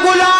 bagulho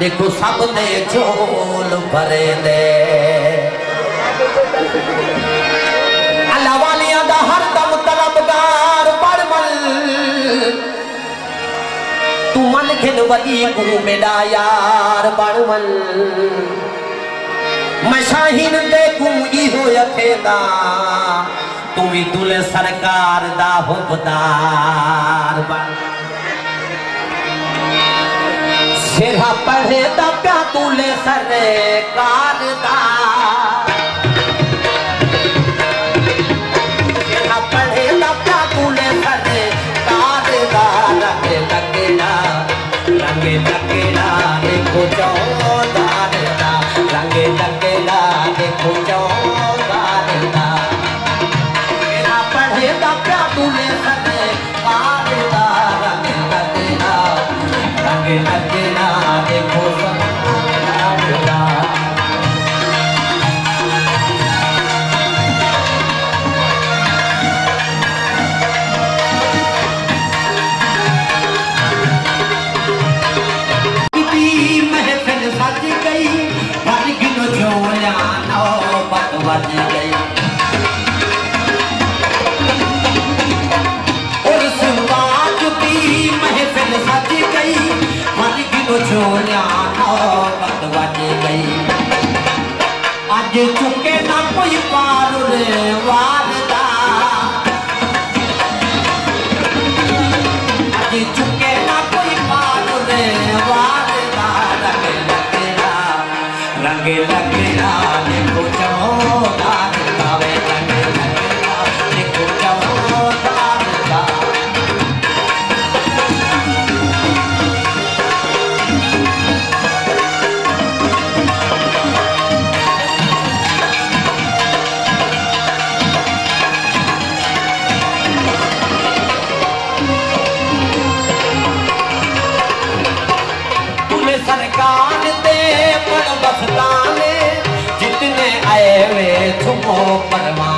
देखो सबने झोल भरे दे। तू मन खिन वली यार परमल मैं शाहीन देखूँ इहो यथेदा तू भी दुल सरकार दा हुबदार बन। शेरा पढ़े दब्या तूले सर कार दा। पर बसदाे जिते आए में तमो परमा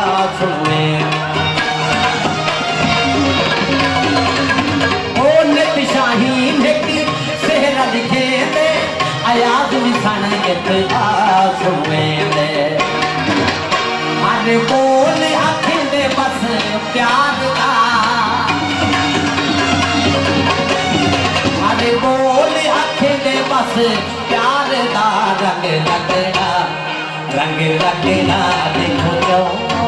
बस प्यार हर आखे दे बस प्यार रंग लगना रंग लगना देखो